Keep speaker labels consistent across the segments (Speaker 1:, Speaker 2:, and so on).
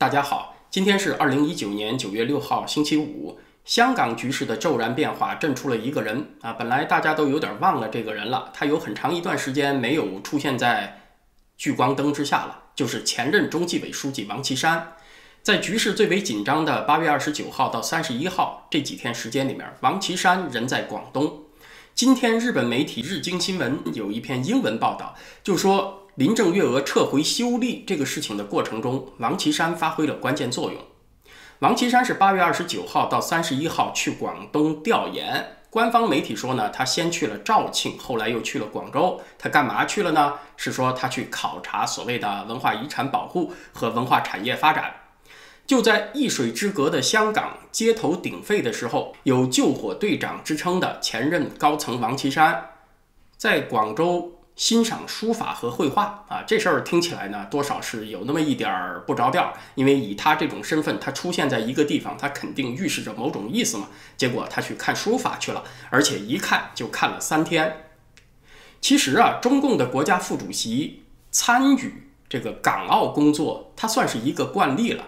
Speaker 1: 大家好，今天是二零一九年九月六号，星期五。香港局势的骤然变化震出了一个人啊，本来大家都有点忘了这个人了，他有很长一段时间没有出现在聚光灯之下了，就是前任中纪委书记王岐山。在局势最为紧张的八月二十九号到三十一号这几天时间里面，王岐山人在广东。今天日本媒体日经新闻有一篇英文报道，就说。林郑月娥撤回修例这个事情的过程中，王岐山发挥了关键作用。王岐山是八月二十九号到三十一号去广东调研，官方媒体说呢，他先去了肇庆，后来又去了广州。他干嘛去了呢？是说他去考察所谓的文化遗产保护和文化产业发展。就在一水之隔的香港街头鼎沸的时候，有救火队长之称的前任高层王岐山，在广州。欣赏书法和绘画啊，这事儿听起来呢，多少是有那么一点儿不着调。因为以他这种身份，他出现在一个地方，他肯定预示着某种意思嘛。结果他去看书法去了，而且一看就看了三天。其实啊，中共的国家副主席参与这个港澳工作，他算是一个惯例了。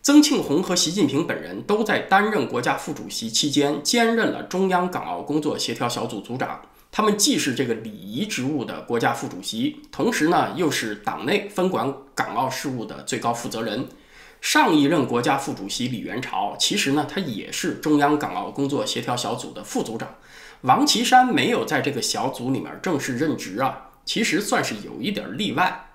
Speaker 1: 曾庆红和习近平本人都在担任国家副主席期间，兼任了中央港澳工作协调小组组长。他们既是这个礼仪职务的国家副主席，同时呢又是党内分管港澳事务的最高负责人。上一任国家副主席李元朝，其实呢他也是中央港澳工作协调小组的副组长。王岐山没有在这个小组里面正式任职啊，其实算是有一点例外。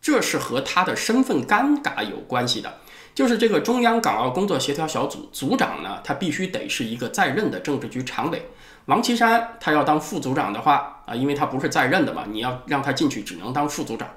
Speaker 1: 这是和他的身份尴尬有关系的。就是这个中央港澳工作协调小组组长呢，他必须得是一个在任的政治局常委。王岐山他要当副组长的话啊，因为他不是在任的嘛，你要让他进去只能当副组长。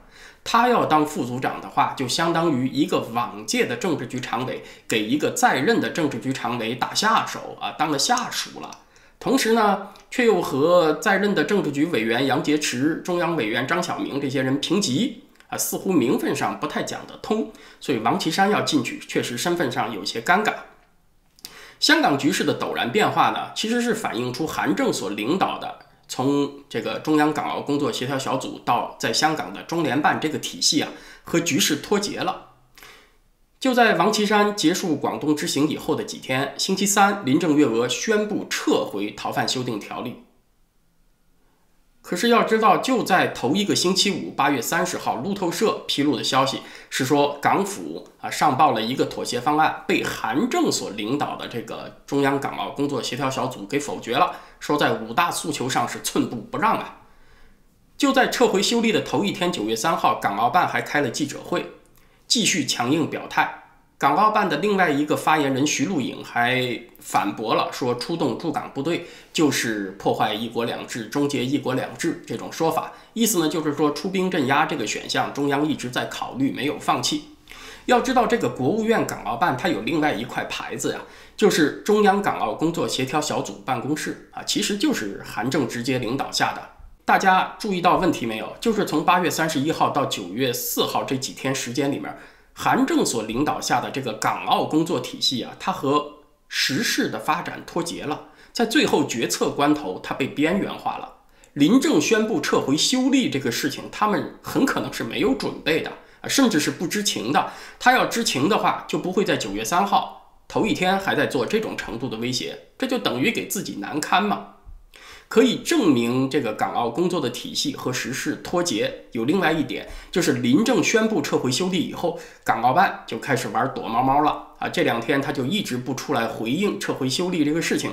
Speaker 1: 他要当副组长的话，就相当于一个往届的政治局常委给一个在任的政治局常委打下手啊，当了下属了。同时呢，却又和在任的政治局委员杨洁篪、中央委员张晓明这些人平级啊，似乎名分上不太讲得通。所以王岐山要进去，确实身份上有些尴尬。香港局势的陡然变化呢，其实是反映出韩正所领导的从这个中央港澳工作协调小组到在香港的中联办这个体系啊，和局势脱节了。就在王岐山结束广东之行以后的几天，星期三，林郑月娥宣布撤回逃犯修订条例。可是要知道，就在头一个星期五，八月三十号，路透社披露的消息是说，港府啊上报了一个妥协方案，被韩正所领导的这个中央港澳工作协调小组给否决了，说在五大诉求上是寸步不让啊。就在撤回修例的头一天，九月三号，港澳办还开了记者会，继续强硬表态。港澳办的另外一个发言人徐露颖还反驳了，说出动驻港部队就是破坏“一国两制”、终结“一国两制”这种说法，意思呢就是说出兵镇压这个选项，中央一直在考虑，没有放弃。要知道，这个国务院港澳办它有另外一块牌子呀，就是中央港澳工作协调小组办公室啊，其实就是韩正直接领导下的。大家注意到问题没有？就是从八月三十一号到九月四号这几天时间里面。韩正所领导下的这个港澳工作体系啊，它和时事的发展脱节了，在最后决策关头，它被边缘化了。林郑宣布撤回修例这个事情，他们很可能是没有准备的啊，甚至是不知情的。他要知情的话，就不会在九月三号头一天还在做这种程度的威胁，这就等于给自己难堪嘛。可以证明这个港澳工作的体系和时事脱节。有另外一点，就是林郑宣布撤回修例以后，港澳办就开始玩躲猫猫了啊！这两天他就一直不出来回应撤回修例这个事情，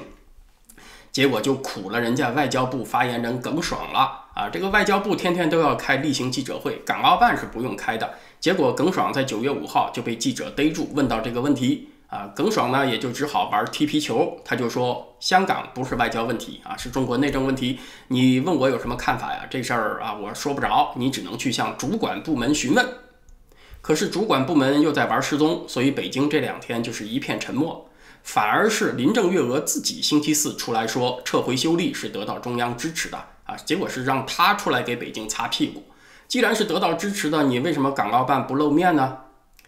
Speaker 1: 结果就苦了人家外交部发言人耿爽了啊！这个外交部天天都要开例行记者会，港澳办是不用开的。结果耿爽在九月五号就被记者逮住，问到这个问题。啊，耿爽呢也就只好玩踢皮球，他就说香港不是外交问题啊，是中国内政问题。你问我有什么看法呀？这事儿啊，我说不着，你只能去向主管部门询问。可是主管部门又在玩失踪，所以北京这两天就是一片沉默。反而是林郑月娥自己星期四出来说撤回修例是得到中央支持的啊，结果是让他出来给北京擦屁股。既然是得到支持的，你为什么港澳办不露面呢？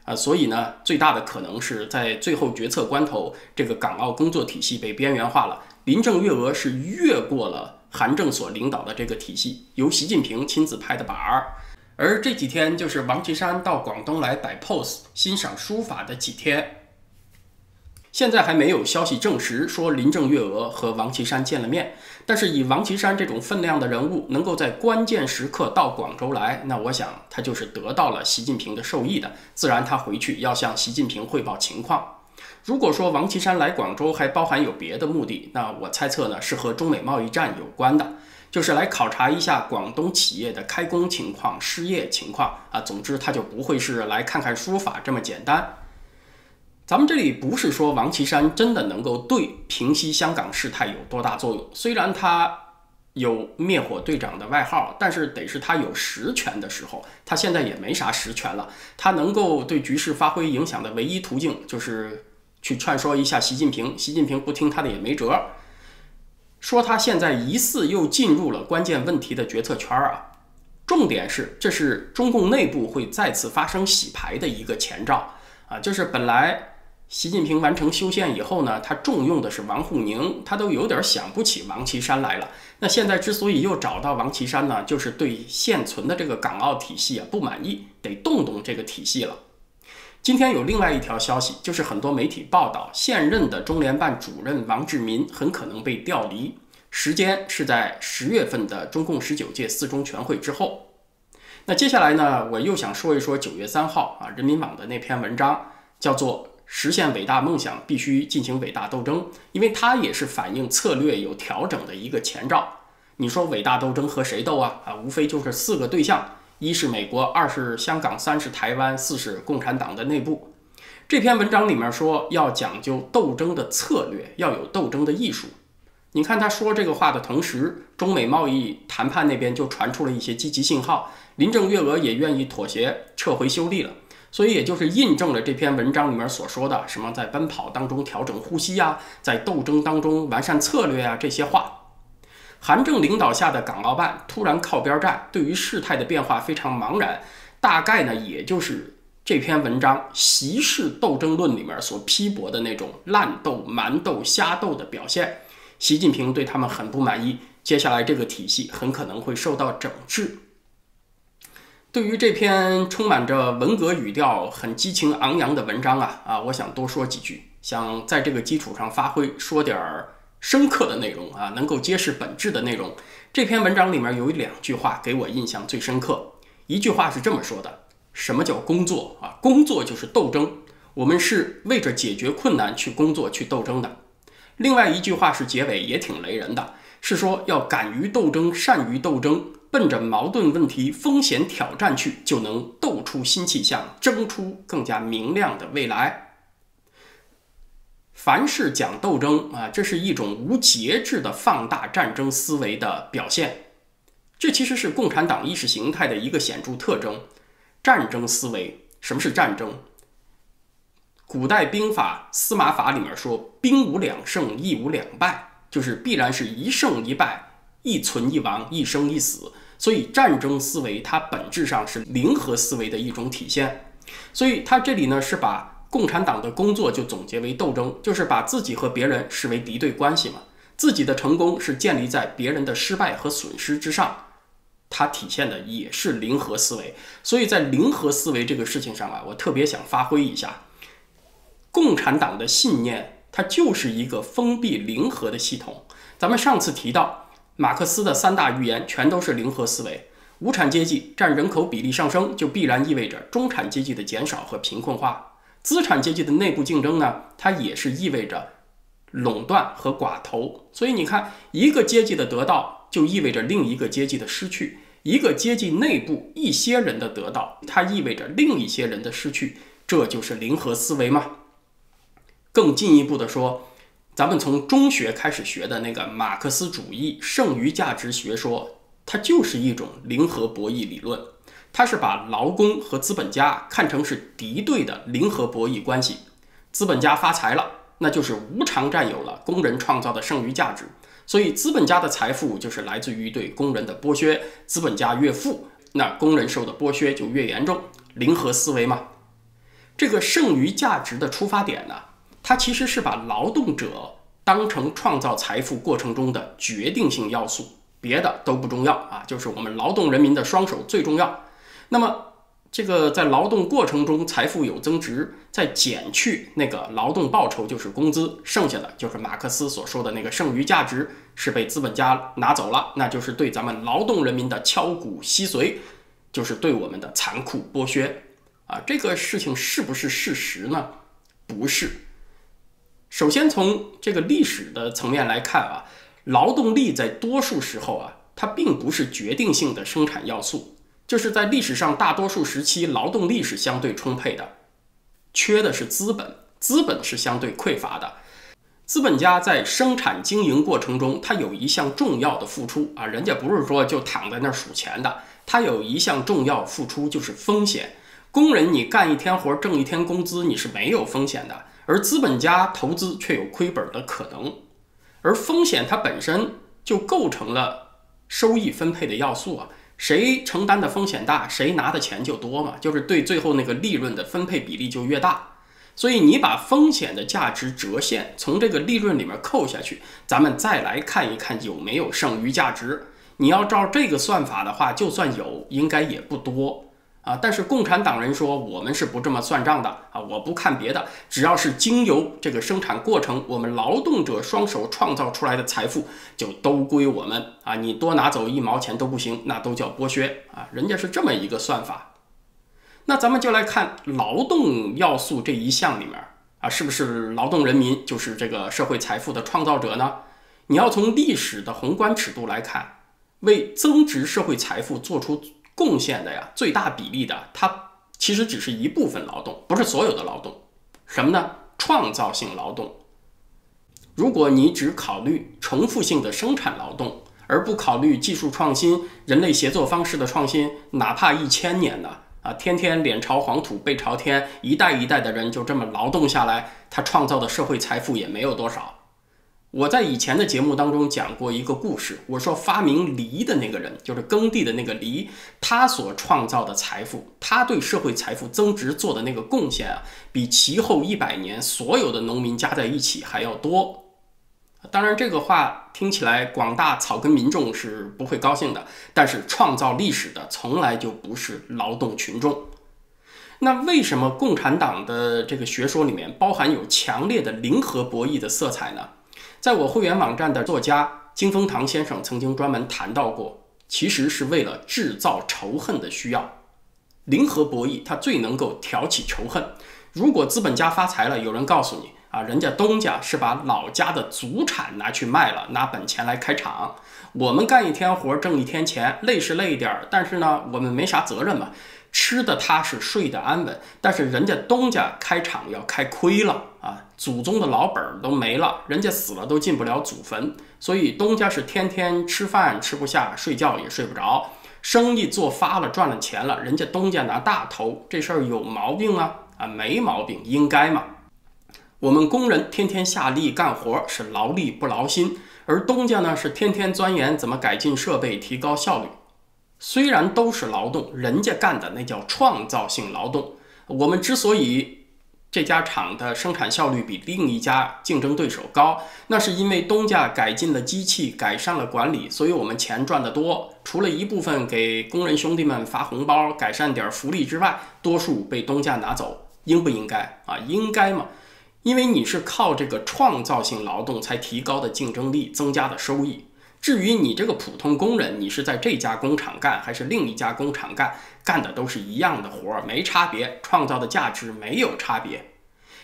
Speaker 1: 啊，所以呢，最大的可能是在最后决策关头，这个港澳工作体系被边缘化了。林郑月娥是越过了韩正所领导的这个体系，由习近平亲自拍的板儿。而这几天就是王岐山到广东来摆 pose、欣赏书法的几天。现在还没有消息证实说林郑月娥和王岐山见了面，但是以王岐山这种分量的人物能够在关键时刻到广州来，那我想他就是得到了习近平的授意的，自然他回去要向习近平汇报情况。如果说王岐山来广州还包含有别的目的，那我猜测呢是和中美贸易战有关的，就是来考察一下广东企业的开工情况、失业情况啊。总之他就不会是来看看书法这么简单。咱们这里不是说王岐山真的能够对平息香港事态有多大作用，虽然他有灭火队长的外号，但是得是他有实权的时候，他现在也没啥实权了。他能够对局势发挥影响的唯一途径就是去劝说一下习近平，习近平不听他的也没辙。说他现在疑似又进入了关键问题的决策圈儿啊，重点是这是中共内部会再次发生洗牌的一个前兆啊，就是本来。习近平完成修宪以后呢，他重用的是王沪宁，他都有点想不起王岐山来了。那现在之所以又找到王岐山呢，就是对现存的这个港澳体系啊不满意，得动动这个体系了。今天有另外一条消息，就是很多媒体报道，现任的中联办主任王志民很可能被调离，时间是在十月份的中共十九届四中全会之后。那接下来呢，我又想说一说九月三号啊，人民网的那篇文章，叫做。实现伟大梦想必须进行伟大斗争，因为它也是反映策略有调整的一个前兆。你说伟大斗争和谁斗啊？啊，无非就是四个对象：一是美国，二是香港，三是台湾，四是共产党的内部。这篇文章里面说要讲究斗争的策略，要有斗争的艺术。你看他说这个话的同时，中美贸易谈判那边就传出了一些积极信号，林郑月娥也愿意妥协，撤回修例了。所以，也就是印证了这篇文章里面所说的什么在奔跑当中调整呼吸呀，在斗争当中完善策略啊这些话。韩正领导下的港澳办突然靠边站，对于事态的变化非常茫然，大概呢，也就是这篇文章《习氏斗争论》里面所批驳的那种烂斗、蛮斗、瞎斗的表现。习近平对他们很不满意，接下来这个体系很可能会受到整治。对于这篇充满着文革语调、很激情昂扬的文章啊啊，我想多说几句，想在这个基础上发挥，说点儿深刻的内容啊，能够揭示本质的内容。这篇文章里面有两句话给我印象最深刻，一句话是这么说的：什么叫工作啊？工作就是斗争，我们是为着解决困难去工作、去斗争的。另外一句话是结尾也挺雷人的，是说要敢于斗争、善于斗争。奔着矛盾问题、风险挑战去，就能斗出新气象，争出更加明亮的未来。凡是讲斗争啊，这是一种无节制的放大战争思维的表现。这其实是共产党意识形态的一个显著特征。战争思维，什么是战争？古代兵法司马法里面说：“兵无两胜，义无两败”，就是必然是一胜一败，一存一亡，一生一死。所以，战争思维它本质上是零和思维的一种体现。所以，他这里呢是把共产党的工作就总结为斗争，就是把自己和别人视为敌对关系嘛。自己的成功是建立在别人的失败和损失之上，它体现的也是零和思维。所以在零和思维这个事情上啊，我特别想发挥一下，共产党的信念，它就是一个封闭零和的系统。咱们上次提到。马克思的三大预言全都是零和思维，无产阶级占人口比例上升，就必然意味着中产阶级的减少和贫困化；资产阶级的内部竞争呢，它也是意味着垄断和寡头。所以你看，一个阶级的得到，就意味着另一个阶级的失去；一个阶级内部一些人的得到，它意味着另一些人的失去。这就是零和思维吗？更进一步的说。咱们从中学开始学的那个马克思主义剩余价值学说，它就是一种零和博弈理论。它是把劳工和资本家看成是敌对的零和博弈关系。资本家发财了，那就是无偿占有了工人创造的剩余价值，所以资本家的财富就是来自于对工人的剥削。资本家越富，那工人受的剥削就越严重。零和思维嘛，这个剩余价值的出发点呢？它其实是把劳动者当成创造财富过程中的决定性要素，别的都不重要啊，就是我们劳动人民的双手最重要。那么这个在劳动过程中财富有增值，再减去那个劳动报酬就是工资，剩下的就是马克思所说的那个剩余价值是被资本家拿走了，那就是对咱们劳动人民的敲骨吸髓，就是对我们的残酷剥削啊！这个事情是不是事实呢？不是。首先从这个历史的层面来看啊，劳动力在多数时候啊，它并不是决定性的生产要素。就是在历史上大多数时期，劳动力是相对充沛的，缺的是资本，资本是相对匮乏的。资本家在生产经营过程中，他有一项重要的付出啊，人家不是说就躺在那儿数钱的，他有一项重要付出就是风险。工人你干一天活挣一天工资，你是没有风险的，而资本家投资却有亏本的可能，而风险它本身就构成了收益分配的要素啊。谁承担的风险大，谁拿的钱就多嘛，就是对最后那个利润的分配比例就越大。所以你把风险的价值折现从这个利润里面扣下去，咱们再来看一看有没有剩余价值。你要照这个算法的话，就算有，应该也不多。啊！但是共产党人说我们是不这么算账的啊！我不看别的，只要是经由这个生产过程，我们劳动者双手创造出来的财富就都归我们啊！你多拿走一毛钱都不行，那都叫剥削啊！人家是这么一个算法。那咱们就来看劳动要素这一项里面啊，是不是劳动人民就是这个社会财富的创造者呢？你要从历史的宏观尺度来看，为增值社会财富做出。贡献的呀，最大比例的，它其实只是一部分劳动，不是所有的劳动。什么呢？创造性劳动。如果你只考虑重复性的生产劳动，而不考虑技术创新、人类协作方式的创新，哪怕一千年呢？啊，天天脸朝黄土背朝天，一代一代的人就这么劳动下来，他创造的社会财富也没有多少。我在以前的节目当中讲过一个故事，我说发明犁的那个人，就是耕地的那个犁，他所创造的财富，他对社会财富增值做的那个贡献啊，比其后一百年所有的农民加在一起还要多。当然，这个话听起来广大草根民众是不会高兴的，但是创造历史的从来就不是劳动群众。那为什么共产党的这个学说里面包含有强烈的零和博弈的色彩呢？在我会员网站的作家金风堂先生曾经专门谈到过，其实是为了制造仇恨的需要。零和博弈它最能够挑起仇恨。如果资本家发财了，有人告诉你啊，人家东家是把老家的祖产拿去卖了，拿本钱来开厂。我们干一天活挣一天钱，累是累一点儿，但是呢，我们没啥责任嘛。吃的踏实，睡得安稳，但是人家东家开厂要开亏了啊，祖宗的老本儿都没了，人家死了都进不了祖坟，所以东家是天天吃饭吃不下，睡觉也睡不着，生意做发了赚了钱了，人家东家拿大头，这事儿有毛病吗？啊，没毛病，应该嘛。我们工人天天下力干活是劳力不劳心，而东家呢是天天钻研怎么改进设备，提高效率。虽然都是劳动，人家干的那叫创造性劳动。我们之所以这家厂的生产效率比另一家竞争对手高，那是因为东家改进了机器，改善了管理，所以我们钱赚得多。除了一部分给工人兄弟们发红包，改善点福利之外，多数被东家拿走，应不应该啊？应该嘛？因为你是靠这个创造性劳动才提高的竞争力，增加的收益。至于你这个普通工人，你是在这家工厂干还是另一家工厂干，干的都是一样的活儿，没差别，创造的价值没有差别。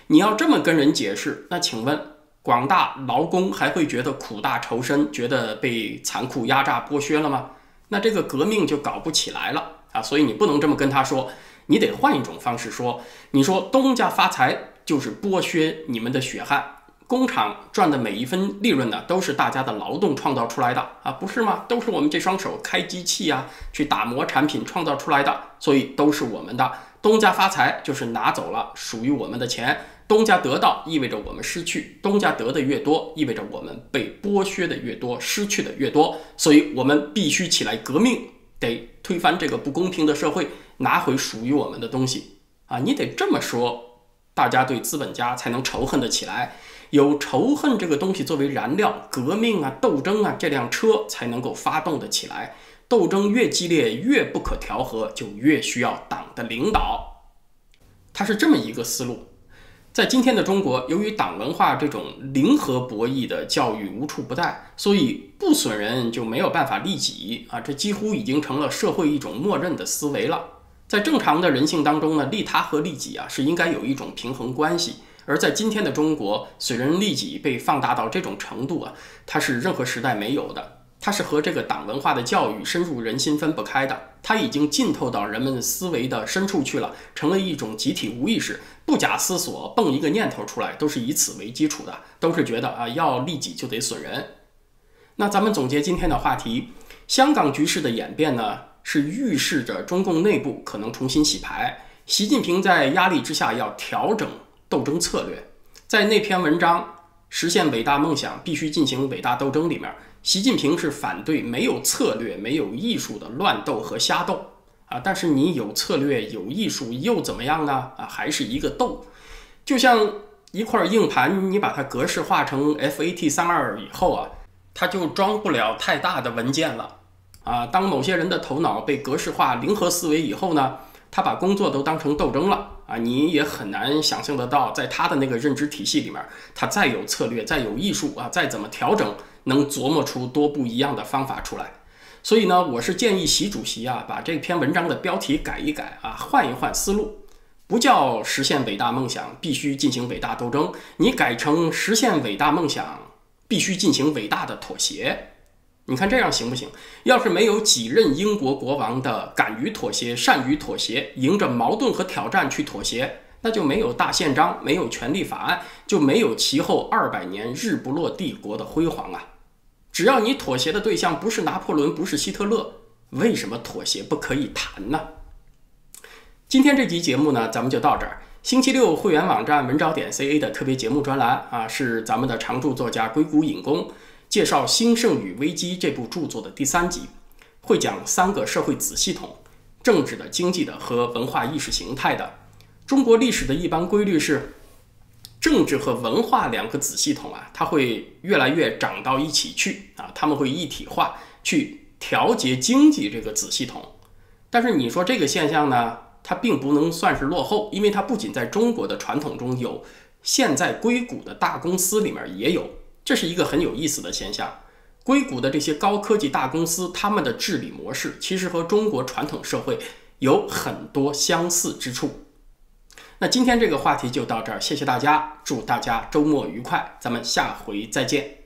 Speaker 1: 你要这么跟人解释，那请问广大劳工还会觉得苦大仇深，觉得被残酷压榨剥削了吗？那这个革命就搞不起来了啊！所以你不能这么跟他说，你得换一种方式说。你说东家发财就是剥削你们的血汗。工厂赚的每一分利润呢，都是大家的劳动创造出来的啊，不是吗？都是我们这双手开机器呀，去打磨产品创造出来的，所以都是我们的。东家发财就是拿走了属于我们的钱，东家得到意味着我们失去，东家得的越多，意味着我们被剥削的越多，失去的越多，所以我们必须起来革命，得推翻这个不公平的社会，拿回属于我们的东西啊！你得这么说，大家对资本家才能仇恨的起来。有仇恨这个东西作为燃料，革命啊、斗争啊，这辆车才能够发动的起来。斗争越激烈、越不可调和，就越需要党的领导。它是这么一个思路。在今天的中国，由于党文化这种零和博弈的教育无处不在，所以不损人就没有办法利己啊！这几乎已经成了社会一种默认的思维了。在正常的人性当中呢，利他和利己啊是应该有一种平衡关系。而在今天的中国，损人利己被放大到这种程度啊，它是任何时代没有的。它是和这个党文化的教育深入人心分不开的，它已经浸透到人们思维的深处去了，成了一种集体无意识，不假思索蹦一个念头出来，都是以此为基础的，都是觉得啊要利己就得损人。那咱们总结今天的话题，香港局势的演变呢，是预示着中共内部可能重新洗牌，习近平在压力之下要调整斗争策略，在那篇文章实现伟大梦想必须进行伟大斗争里面。习近平是反对没有策略、没有艺术的乱斗和瞎斗啊！但是你有策略、有艺术又怎么样呢？啊，还是一个斗，就像一块硬盘，你把它格式化成 FAT 三二以后啊，它就装不了太大的文件了啊！当某些人的头脑被格式化、零和思维以后呢，他把工作都当成斗争了啊！你也很难想象得到，在他的那个认知体系里面，他再有策略、再有艺术啊，再怎么调整。能琢磨出多不一样的方法出来，所以呢，我是建议习主席啊，把这篇文章的标题改一改啊，换一换思路，不叫实现伟大梦想必须进行伟大斗争，你改成实现伟大梦想必须进行伟大的妥协。你看这样行不行？要是没有几任英国国王的敢于妥协、善于妥协，迎着矛盾和挑战去妥协。那就没有大宪章，没有权利法案，就没有其后二百年日不落帝国的辉煌啊！只要你妥协的对象不是拿破仑，不是希特勒，为什么妥协不可以谈呢？今天这集节目呢，咱们就到这儿。星期六会员网站文招点 ca 的特别节目专栏啊，是咱们的常驻作家硅谷引工介绍《兴盛与危机》这部著作的第三集，会讲三个社会子系统：政治的、经济的和文化意识形态的。中国历史的一般规律是，政治和文化两个子系统啊，它会越来越长到一起去啊，他们会一体化去调节经济这个子系统。但是你说这个现象呢，它并不能算是落后，因为它不仅在中国的传统中有，现在硅谷的大公司里面也有，这是一个很有意思的现象。硅谷的这些高科技大公司，他们的治理模式其实和中国传统社会有很多相似之处。那今天这个话题就到这儿，谢谢大家，祝大家周末愉快，咱们下回再见。